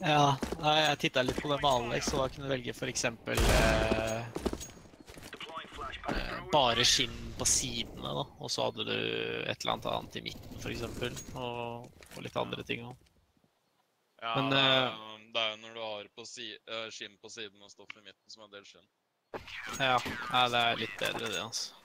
Ja, nei, jeg titta litt på det med Alex, og da kunne du velge f.eks. Eh, eh, bare skinn på sidene, da. Og så hadde du et eller annet annet i midten, f.eks. Og, og litt andre ting òg. Ja, Men, det, er, eh, jo- det er jo når du har på si, eh, skinn på siden og stoff i midten som er del skinn. Ja, det er litt bedre, det, altså.